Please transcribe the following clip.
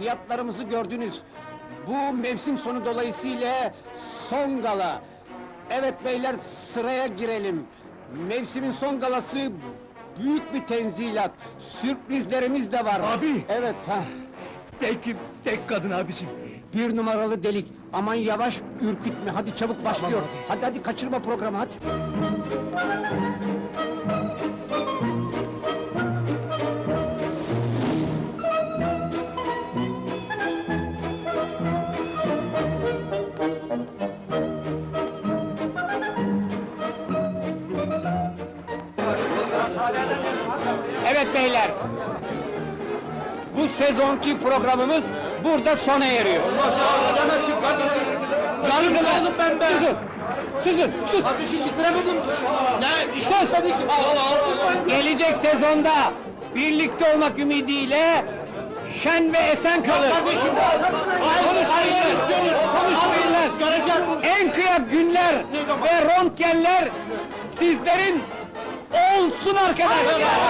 fiyatlarımızı gördünüz. Bu mevsim sonu dolayısıyla son gala. Evet beyler sıraya girelim. Mevsimin son galası büyük bir tenzilat. Sürprizlerimiz de var. Abi! Evet ha. Tek, tek kadın abicim. Bir numaralı delik. Aman yavaş ürkütme. Hadi çabuk başlıyor. abi. Hadi hadi kaçırma programı hadi. Evet beyler. Bu sezonki programımız burada sona eriyor. Canım kaldım ben be. Susun, susun, sus. Kardeşim bitiremedim. Ne? Sus. Tabii ki. Gelecek sezonda birlikte olmak ümidiyle şen ve esen kalın. Konuşmayın, konuşmayınlar. En kıyak günler ve röntgenler sizlerin olsun arkadaşlar.